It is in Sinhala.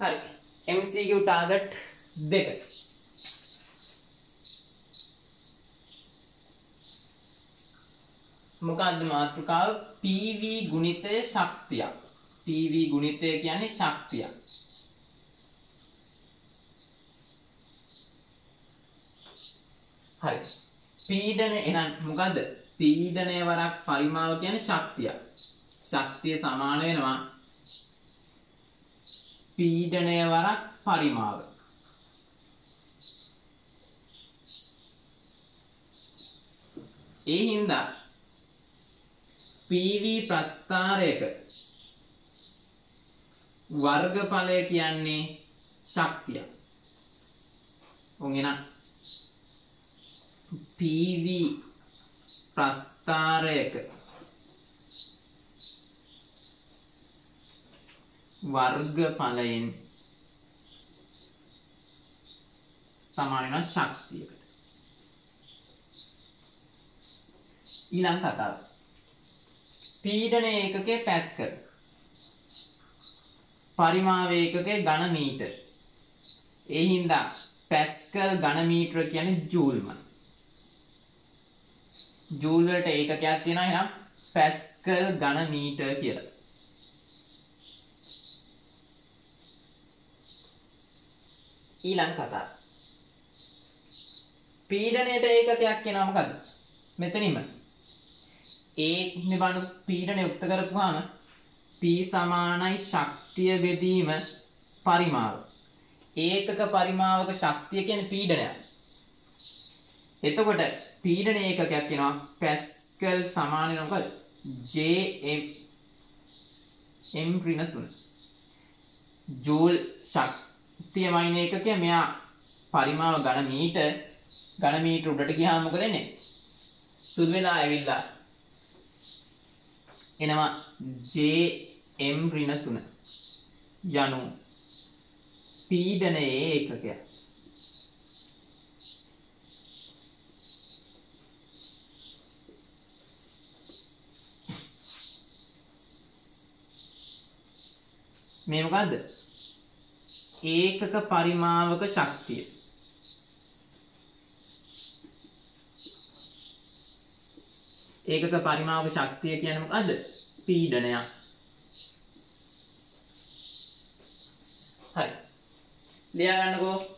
හරි. MCQ ටාගට් දෙක. මොකක්ද මාතෘකාව? PV ගුණිතය ශක්තියක්. PV ගුණිතය කියන්නේ ශක්තියක්. හරි. පීඩන එහෙනම් මොකද්ද? පීඩනය වරක් පරිමාව කියන්නේ ශක්තිය ශක්තිය සමාන වෙනවා. පීඩනය වරක් පරිමාව ඒ හින්දා PV ප්‍රස්ථාරයක වර්ගඵලය කියන්නේ ශක්තිය. උන් එහෙනම් PV ප්‍රස්ථාරයක වර්ගඵලයෙන් සමාන වෙනවා ශක්තියකට. ඊළඟ කතාව. පීඩන ඒකකයේ පැස්කල්. පරිමාව ඒකකයේ ඝන මීටර. ඒ හින්දා පැස්කල් ඝන මීටර කියන්නේ ජූල්මයි. ජූල් වලට ඒකකයක් තියෙනවා එහෙනම් පැස්කල් ඝන මීටර කියලා. ඊළඟ කතාව. පීඩනයට ඒකකයක් කියනවා මොකද්ද? මෙතනින්ම. ඒ නිබඳු පීඩනය යුක්ත කරපුවාම P සමානයි ශක්තිය බෙදීම පරිමාව. ඒකක පරිමාවක ශක්තිය කියන්නේ පීඩනයක්. එතකොට පීඩන ඒකකයක් කියනවා පැස්කල් සමාන වෙන මොකද? Jm m ඍණ 3. ජූල් ශක්තිය මයින ඒකකය මෙයා පරිමාව ඝන මීටර ඝන මීටර උඩට ගියාම මොකද වෙන්නේ? සුදු වෙලා ඇවිල්ලා එනවා Jm ඍණ 3 යනු පීඩනයේ ඒකකයක්. මේ මොකද්ද? ඒකක පරිමාවක ශක්තිය. ඒකක පරිමාවක ශක්තිය කියන්නේ මොකද්ද? පීඩනයක්. හරි. ලියා ගන්නකෝ